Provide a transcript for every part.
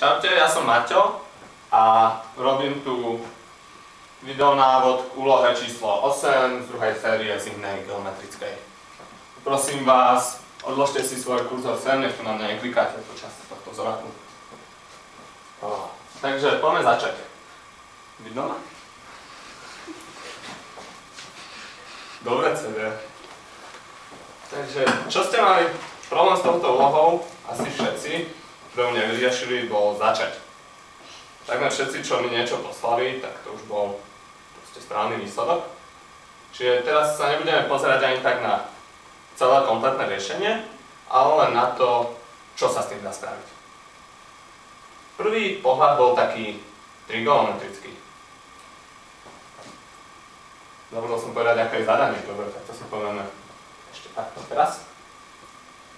Čaute, ja som Maťo a robím tu videonávod k úlohe číslo 8 z druhej série z inej geometrickej. Prosím vás, odložte si svoj kurzor sem, nech tu na mňa neklikáte počas tohto zoraku. Takže poďme začať. Vidno ma? Dobre, CD. Takže, čo ste mali problém s touto úlohou? Asi všetci ktorú mne vyriešili, bol začať. Takmer všetci, čo mi niečo poslali, tak to už bol proste správny výsledok. Čiže teraz sa nebudeme pozerať ani tak na celé kompletné riešenie, ale len na to, čo sa s tým dá spraviť. Prvý pohľad bol taký trigonometrický. Zabudol som povedať, aké je zadanie. Dobre, tak to si povieme ešte takto teraz.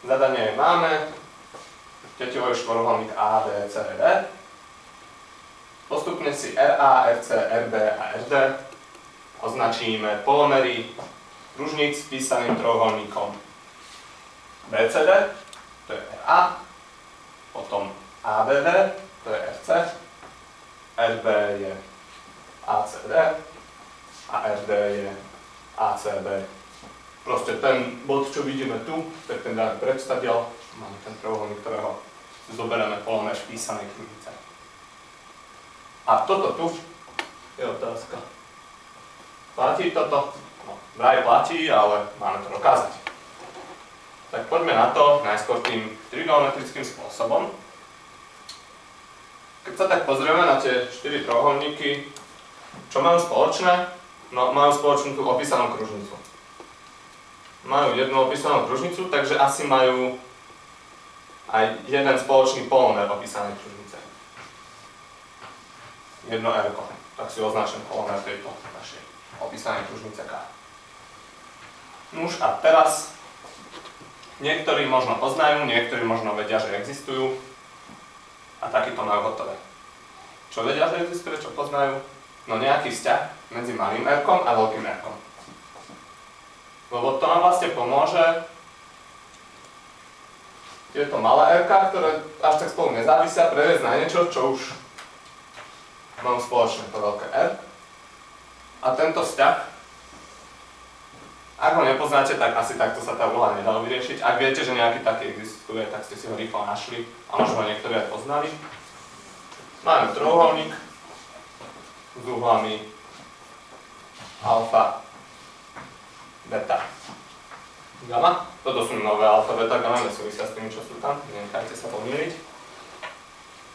Zadanie máme, Teťový štvorholník A, B, C, D. Postupne si RA, RC, RB a RD označíme polomery družníc s písaným trojuholníkom BCD, to je RA, potom ABD, to je RC, RB je ACD a RD je ACB. Proste ten bod, čo vidíme tu, tak ten dáme predstadiel, máme ten trojuholník, ktorého zoberieme polomer písanej knižnice. A toto tu je otázka. Platí toto? No, vraj platí, ale máme to dokázať. Tak poďme na to najskôr tým trigonometrickým spôsobom. Keď sa tak pozrieme na tie 4 trojuholníky, čo majú spoločné? No, majú spoločnú tú opísanú kružnicu. Majú jednu opísanú kružnicu, takže asi majú aj jeden spoločný polomer opísanej kružnice. Jedno R, tak si označím polomer tejto našej opísanej kružnice K. Nuž a teraz niektorí možno poznajú, niektorí možno vedia, že existujú a takýto majú hotové. Čo vedia, že existuje, čo poznajú? No nejaký vzťah medzi malým R a veľkým R. Lebo to nám vlastne pomôže tieto malé R, ktoré až tak spolu nezávisia, previesť na niečo, čo už mám spoločné, to veľké R. A tento vzťah, ak ho nepoznáte, tak asi takto sa tá úloha nedá vyriešiť. Ak viete, že nejaký taký existuje, tak ste si ho rýchlo našli a možno ho niektorí aj poznali. Máme trojuholník s uhlami alfa, beta, gamma. Toto sú nové alfa, beta, gamma, nesúvisia s tými, čo sú tam, nechajte sa pomýliť.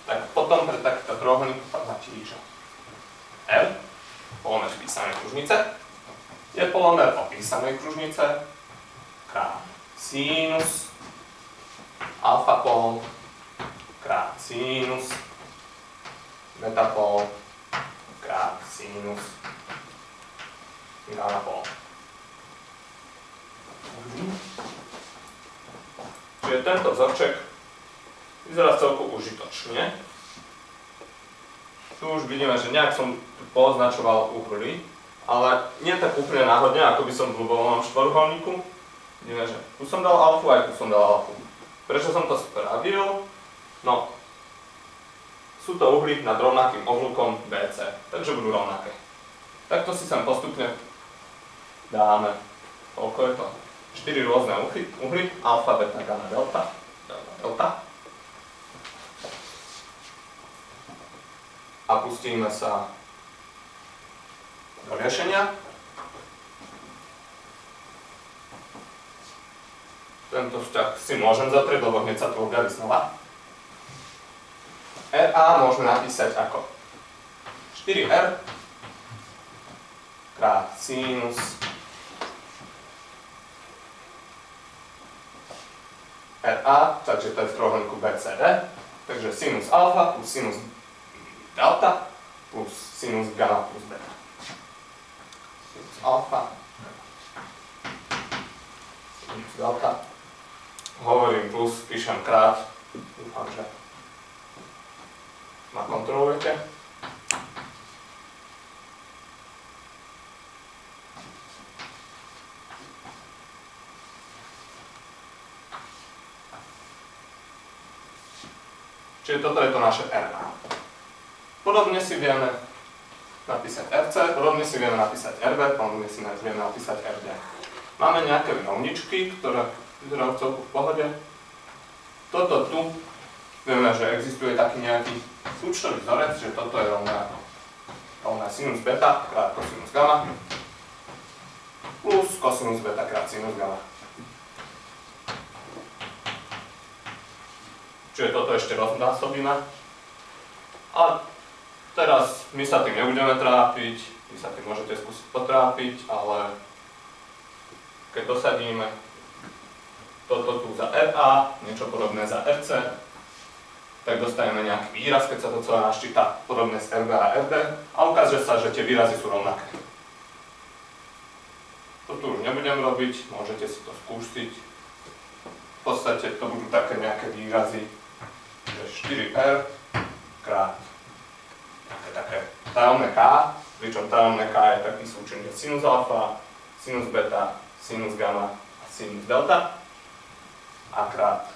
Tak potom pre takýto trojuholník platí, že R, polomer písanej kružnice, je polomer opísanej kružnice, K sinus, alfa pol, krát sinus, beta pol, krát sinus, gamma pol. Čiže tento vzorček vyzerá celku užitočne. Tu už vidíme, že nejak som poznačoval uhly, ale nie tak úplne náhodne, ako by som v ľubovolnom štvorholníku. Vidíme, že tu som dal alfu, aj tu som dal alfu. Prečo som to spravil? No, sú to uhly nad rovnakým oblúkom BC, takže budú rovnaké. Takto si sem postupne dáme, koľko je to? 4 rôzne uhly, uhly alfa, beta, gamma, delta, delta. A pustíme sa do riešenia. Tento vzťah si môžem zatrieť, lebo hneď sa to objaví znova. RA môžeme napísať ako 4R krát sinus RA, takže to je v trojuholníku BCD, takže sinus alfa plus sinus delta plus sinus gamma plus beta. Sinus alfa, sinus delta. Hovorím plus, píšem krát, dúfam, že ma kontrolujete. Čiže toto je to naše RA. Podobne si vieme napísať RC, podobne si vieme napísať RB, podobne si vieme napísať RD. Máme nejaké rovničky, ktoré vyzerajú celku v pohode. Toto tu, vieme, že existuje taký nejaký súčtový vzorec, že toto je rovná, rovná sinus beta krát kosinus gamma plus kosinus beta krát sinus gamma. Čiže toto ešte roznásobíme. A teraz my sa tým nebudeme trápiť, vy sa tým môžete skúsiť potrápiť, ale keď dosadíme toto tu za RA, niečo podobné za RC, tak dostaneme nejaký výraz, keď sa to celé naštíta podobné z RB a RD a ukáže sa, že tie výrazy sú rovnaké. To už nebudem robiť, môžete si to skúsiť. V podstate to budú také nejaké výrazy, 4R krát nejaké také tajomné K, pričom tajomné K je taký súčin, že sinus alfa, sinus beta, sinus gamma a sinus delta a krát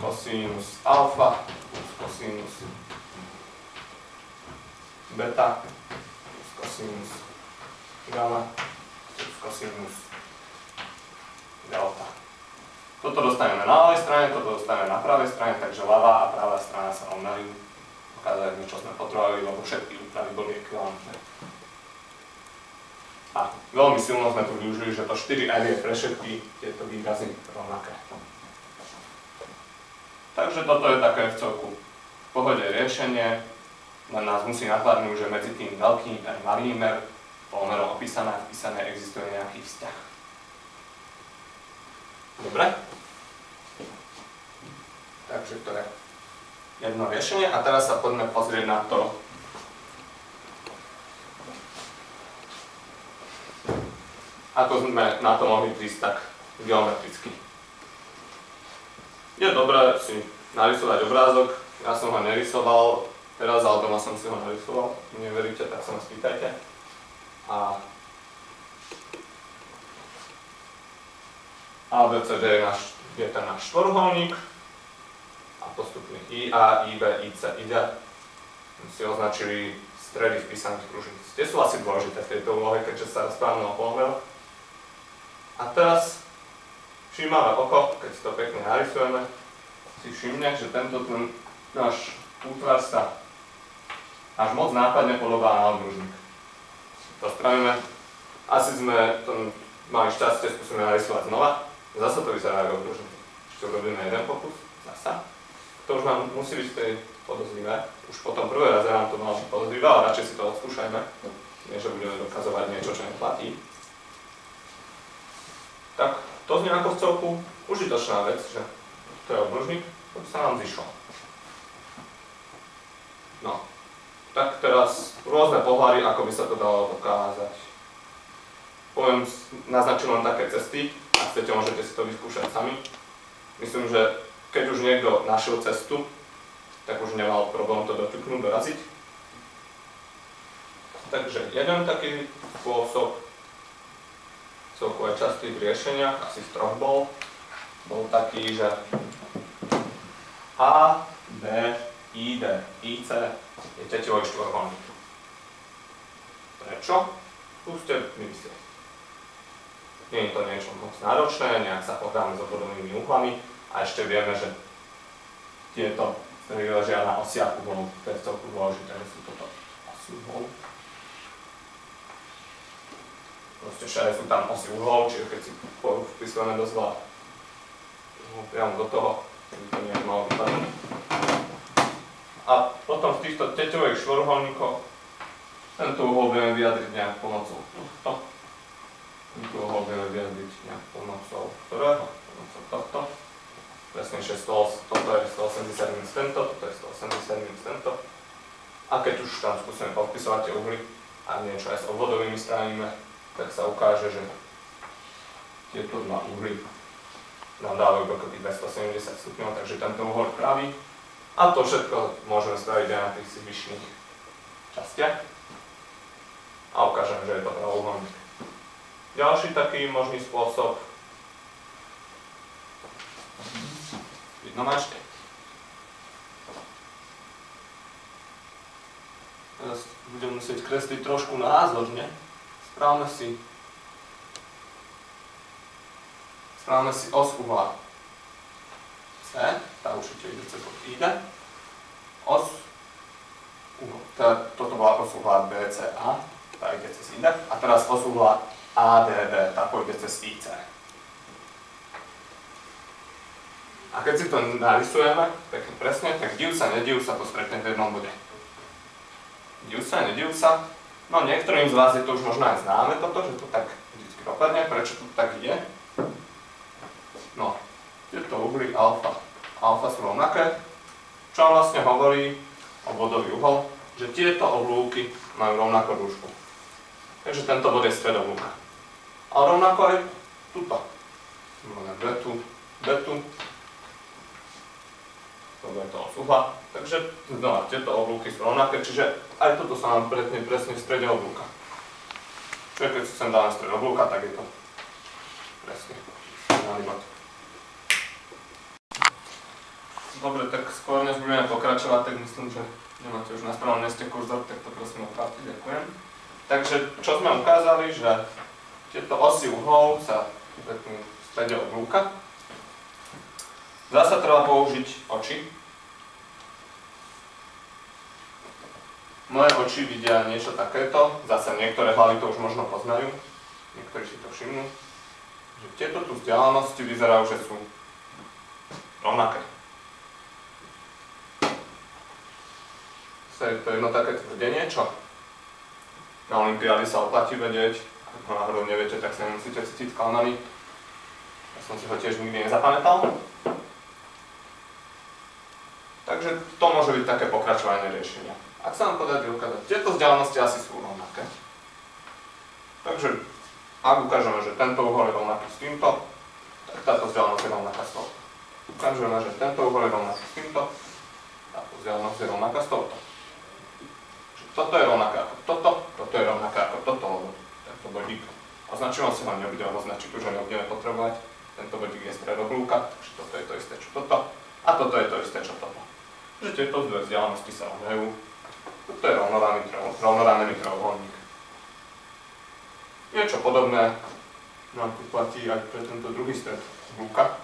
cosinus alfa plus cosinus beta plus cosinus gamma plus cosinus delta. Toto dostaneme na ľavej strane, toto dostaneme na pravej strane, takže ľavá a pravá strana sa rovnajú. Ukázali sme, čo sme potrebovali, lebo všetky úpravy boli ekvivalentné. A veľmi silno sme tu využili, že to 4R je pre všetky tieto výrazy rovnaké. Takže toto je také v celku pohode riešenie, len nás musí nachladnúť, že medzi tým veľkým a malým polomerom opísané a vpísané existuje nejaký vzťah. Dobre? Takže to je jedno riešenie a teraz sa poďme pozrieť na to, ako sme na to mohli prísť tak geometricky. Je dobré si narysovať obrázok, ja som ho nerysoval teraz, ale doma som si ho narysoval. Neveríte, tak sa ma spýtajte. A ABCD je, je ten náš štvorholník a postupne IA, IB, IC, ide. Si označili stredy vpísaných kružníc. Tie sú asi dôležité v tejto úlohe, keďže sa rozprávame o polomeroch. A teraz všímavé oko, keď si to pekne narysujeme, si všimne, že tento ten náš útvar sa až moc nápadne podobá na obružník. To spravíme. Asi sme to mali šťastie, skúsime narysovať znova. Zasa to vyzerá ako obružník. Ešte urobíme jeden pokus. Zasa. To už nám musí byť tej podozrivé. Už po tom prvé raze nám to malo podozrivé, ale radšej si to odskúšajme. Nie, že budeme dokazovať niečo, čo neplatí. Tak to znie ako v celku užitočná vec, že to je obružník, to sa nám zišlo. No, tak teraz rôzne pohľady, ako by sa to dalo dokázať. Poviem, naznačím len také cesty, ak chcete, môžete si to vyskúšať sami. Myslím, že keď už niekto našiel cestu, tak už nemal problém to doťuknúť, doraziť. Takže jeden taký spôsob celkové častých riešeniach, asi z troch bol, bol taký, že A, B, I, D, IC je tetivoj štvorholník. Prečo? Skúste vymyslieť. Nie je to niečo moc náročné, nejak sa pohráme s obvodovými uhlami a ešte vieme, že tieto, ktoré ležia na osiach uhlov, to je celku dôležité, že sú toto osy uhlov. Proste všade sú tam osy uhlov, čiže keď si vpisujeme dosť veľa priamo do toho, to nejak malo vypadnúť. A potom v týchto teťových štvorholníkoch tento uhol vieme vyjadriť nejak pomocou tohto. Tento uhol vieme vyjadriť nejak pomocou ktorého? Pomocou tohto. Presnejšie toto je 180 minus tento, toto je 180 minus tento. A keď už tam skúsime podpisovať tie uhly a niečo aj s obvodovými straníme, tak sa ukáže, že tieto dva uhly nám dávajú dokopy 270 stupňov, takže tento uhol pravý. A to všetko môžeme spraviť aj na tých zvyšných častiach. A ukážeme, že je to pravouholník. Ďalší taký možný spôsob No mačkaj. Teraz budem musieť kresliť trošku názor, nie? Správame si... Správame si os uhla. C, tá určite idúce pod ide. Os uhla. Toto bola os uhla BCA, tá ide cez ide. A teraz os uhla ADB, tá pôjde cez IC. A keď si to narysujeme pekne presne, tak div sa, nediv sa, to stretne v jednom bode. Div sa, nediv sa. No niektorým z vás je to už možno aj známe toto, že to tak vždy dopadne. Prečo to tak je? No, tieto uhly alfa, alfa sú rovnaké, čo vlastne hovorí o bodový uhol, že tieto oblúky majú rovnakú dĺžku. Takže tento bod je stredovlúka. A rovnako aj tuto. Máme betu, betu, to osuha. Takže znova, tieto oblúky sú rovnaké, čiže aj toto sa nám pretne presne v strede oblúka. Čiže keď si sem dáme stred oblúka, tak je to presne bod. Dobre, tak skôr než budeme pokračovať, tak myslím, že nemáte už na správnom mieste kurzor, tak to prosím opravte, ďakujem. Takže čo sme ukázali, že tieto osy uhlov sa v strede oblúka. Zasa treba použiť oči, Moje oči vidia niečo takéto, zase niektoré hlavy to už možno poznajú, niektorí si to všimnú, že tieto tu vzdialenosti vyzerajú, že sú rovnaké. To je jedno také tvrdenie, čo na Olympiáde sa oplatí vedieť, ak ho náhodou neviete, tak sa nemusíte cítiť klamami. Ja som si ho tiež nikdy nezapamätal. Takže to môže byť také pokračovanie riešenia. Ak sa nám podarí ukázať, tieto vzdialenosti asi sú rovnaké. Takže ak ukážeme, že tento uhol je rovnaký s týmto, tak táto vzdialenosť je rovnaká s touto. Ukážeme, že tento uhol je rovnaký s týmto, táto vzdialenosť je rovnaká s touto. Toto je rovnaké ako toto, toto je rovnaké ako toto, lebo tento bodík. Označujem si ho, nebudem označiť, už ho nebudeme potrebovať. Tento bodík je stredoblúka, takže toto je to isté, čo toto. A toto je to isté, čo toto. Že tieto dve vzdialenosti sa rovnajú toto je rovnorámený trojuholník. Niečo podobné nám tu platí aj pre tento druhý stred blúka.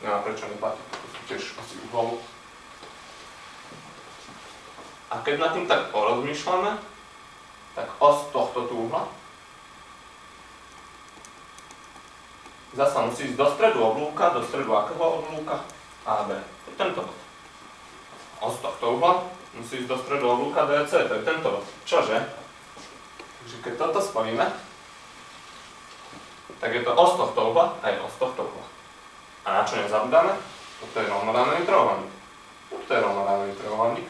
Neviem prečo neplatí, toto sú tiež asi uhlov. A keď nad tým tak porozmýšľame, tak os tohto tu uhla zasa musí ísť do stredu oblúka, do stredu akého oblúka? AB. To tento bod. Os tohto uhla musí ísť do stredu oblúka DC, to je tento. Čože? Takže keď toto spojíme, tak je to os tohto uhla aj os tohto uhla. A na čo nezabudáme? Toto je rovnorámený trojuholník. Toto je rovnorámený trojuholník.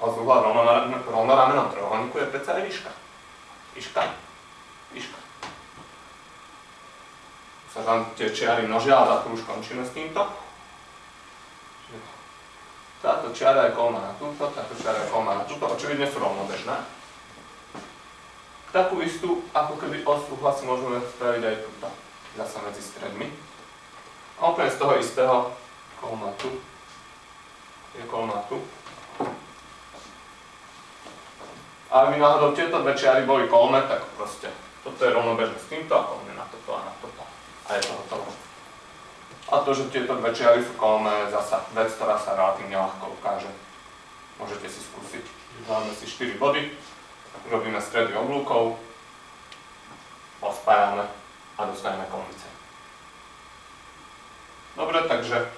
Os uhla v rovnorámenom trojuholníku je predsa aj výška. Výška. Výška. Sa tam tie čiary množia a za to už končíme s týmto. Táto čiara je kolná na túto, táto čiara je kolná na túto, očividne sú rovnobežné. Takú istú, ako keby osu hlasu môžeme spraviť aj túto, zasa medzi stredmi. A úplne z toho istého kolná tu, je kolná tu. A ak by náhodou tieto dve čiary boli kolme, tak proste toto je rovnobežné s týmto a kolme na toto a na toto. A je to hotovo. A to, že tieto dve čiary sú kolmé, zasa vec, ktorá sa relatívne ľahko ukáže. Môžete si skúsiť. Máme si 4 body, robíme stredy oblúkov, pospájame a dostaneme konvice. Dobre, takže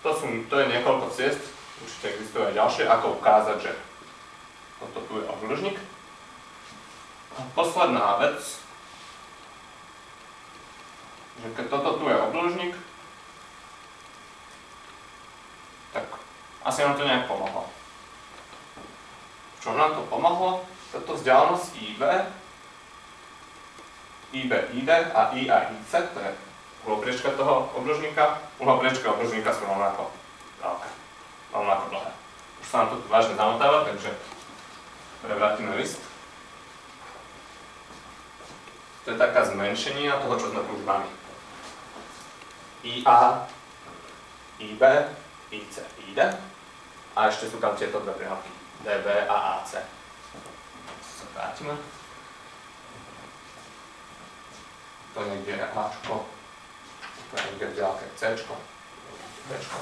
to, sú, to je niekoľko ciest, určite existujú aj ďalšie, ako ukázať, že toto tu je obdĺžnik. A posledná vec, že keď toto tu je obdĺžnik, asi nám to nejak pomohlo. V nám to pomohlo? Toto vzdialenosť IB, IB, ID a I a IC, to je uhlopriečka toho obložníka. Uhlopriečka obložníka sú rovnako veľké, rovnako dlhé. Už sa nám to vážne zamotáva, takže prevrátime list. To je taká zmenšenina toho, čo sme už mali. IA, IB, IC, ID. A ešte sú tam tieto dve prihlavky, DB a AC. sa vrátime. To niekde je Ačko, to je niekde v ďalke Cčko, Bčko,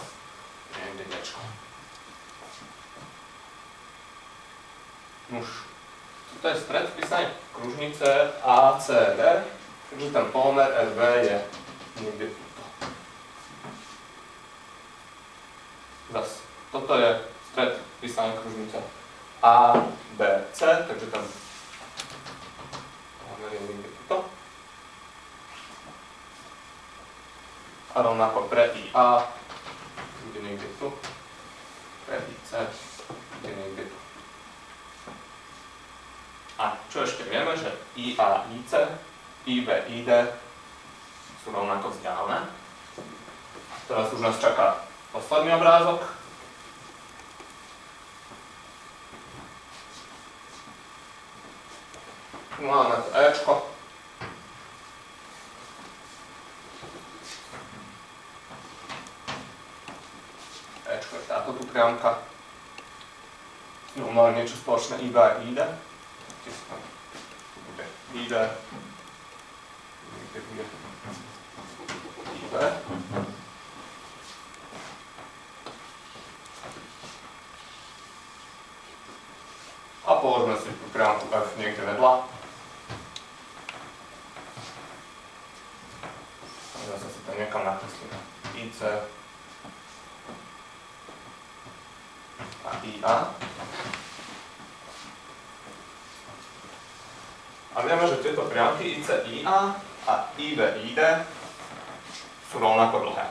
niekde Dčko. Už, toto je stred písania kružnice ACD, takže ten pomer RV je niekde tuto. Zas, toto je stred písania kružnice A, B, C, takže ten pomer je niekde tuto. A rovnako pre IA, bude niekde tu, pre IC, bude niekde tu. A čo ešte vieme, že I a IC, IB, ID sú rovnako vzdialené. Teraz už nás čaká posledný obrázok. Manat Ečko. Ečko je ta kot upremka. Imamo nečo splošna IBA IDA. IDA. IBA. A położna sobie programku F niekde vedla. IC a IA. A vieme, že tieto priamky IC, IA a IB, ID sú rovnako dlhé.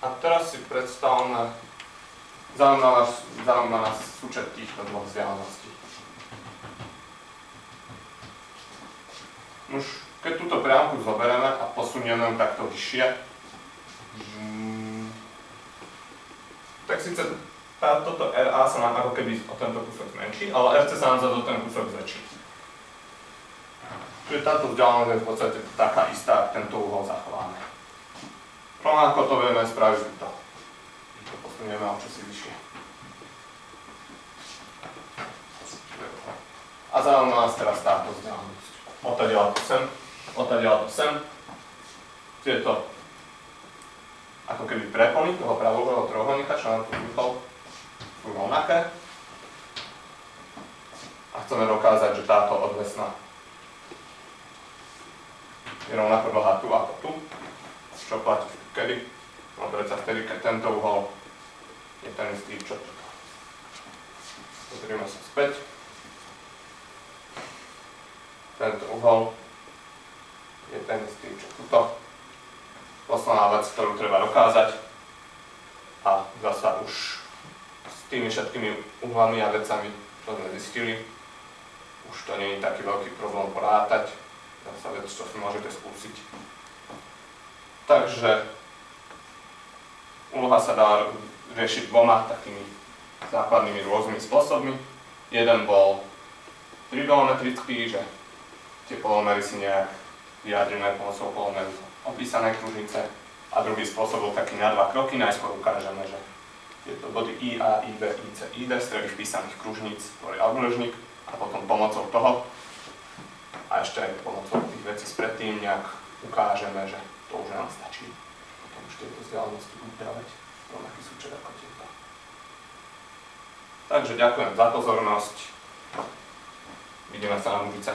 A teraz si predstavme, zaujíma nás, zaujíma súčet týchto dvoch vzdialeností. Keď túto priamku zoberieme a posunieme ju takto vyššie, mm, tak síce tá, toto RA sa nám ako keby o tento kúsok zmenší, ale RC sa nám za to ten kúsok zväčší. Čiže táto vzdialenosť je v podstate taká istá, ak tento uhol zachováme. Rovnako to vieme spraviť to. To posunieme o čosi vyššie. A zaujíma nás teraz táto vzdialenosť. Odtiaľ to sem, odtiaľ to sem. Tieto ako keby prepony toho pravouhlého trojuholníka, čo nám tu vznikol, sú rovnaké. A chceme dokázať, že táto odvesná je rovnako dlhá tu ako tu. Čo platí kedy? No predsa vtedy, keď tento uhol je ten istý, čo tu. Pozrieme sa späť. Tento uhol je ten istý, čo tuto. Posledná vec, ktorú treba dokázať. A zasa už s tými všetkými uhlami a vecami, čo sme zistili, už to nie je taký veľký problém porátať. Zasa vec, čo si môžete skúsiť. Takže úloha sa dá riešiť dvoma takými základnými rôznymi spôsobmi. Jeden bol trigonometrický, že tie polomery si nejak vyjadríme pomocou polomeru opísané kružnice. A druhý spôsob bol taký na dva kroky. Najskôr ukážeme, že tieto body I, A, I, B, I, C, I, D, stredy vpísaných kružníc tvorí algoležník a potom pomocou toho a ešte aj pomocou tých vecí spredtým nejak ukážeme, že to už nám stačí. Potom už tieto vzdialenosti upravať rovnaký súčet ako tieto. Takže ďakujem za pozornosť. Vidíme sa na Mužice.